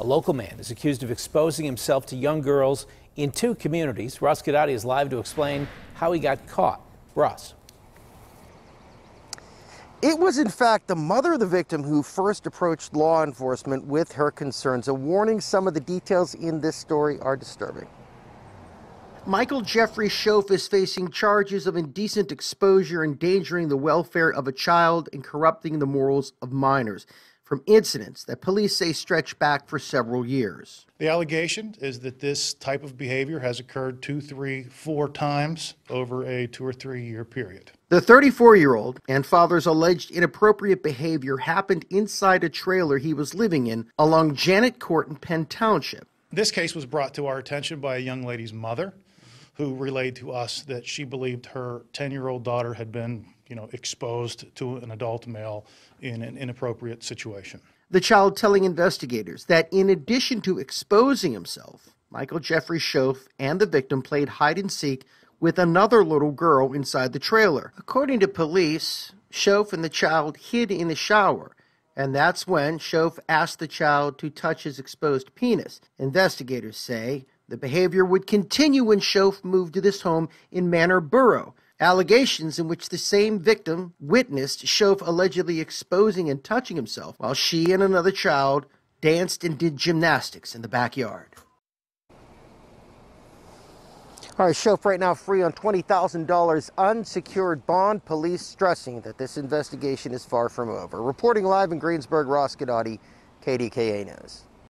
A local man is accused of exposing himself to young girls in two communities. Ross Guidotti is live to explain how he got caught. Ross. It was, in fact, the mother of the victim who first approached law enforcement with her concerns. A warning some of the details in this story are disturbing. Michael Jeffrey Shoaf is facing charges of indecent exposure, endangering the welfare of a child, and corrupting the morals of minors from incidents that police say stretch back for several years. The allegation is that this type of behavior has occurred two, three, four times over a two or three year period. The 34 year old and father's alleged inappropriate behavior happened inside a trailer he was living in along Janet Court in Penn Township. This case was brought to our attention by a young lady's mother who relayed to us that she believed her 10 year old daughter had been you know, exposed to an adult male in an inappropriate situation. The child telling investigators that in addition to exposing himself, Michael Jeffrey Shoaf and the victim played hide and seek with another little girl inside the trailer. According to police, Shoaf and the child hid in the shower, and that's when Shoaf asked the child to touch his exposed penis. Investigators say the behavior would continue when Shoaf moved to this home in Manor Borough. Allegations in which the same victim witnessed Shoaf allegedly exposing and touching himself while she and another child danced and did gymnastics in the backyard. All right, Shoaf right now free on $20,000 unsecured bond. Police stressing that this investigation is far from over. Reporting live in Greensburg, Ross Guidotti, KDKA News.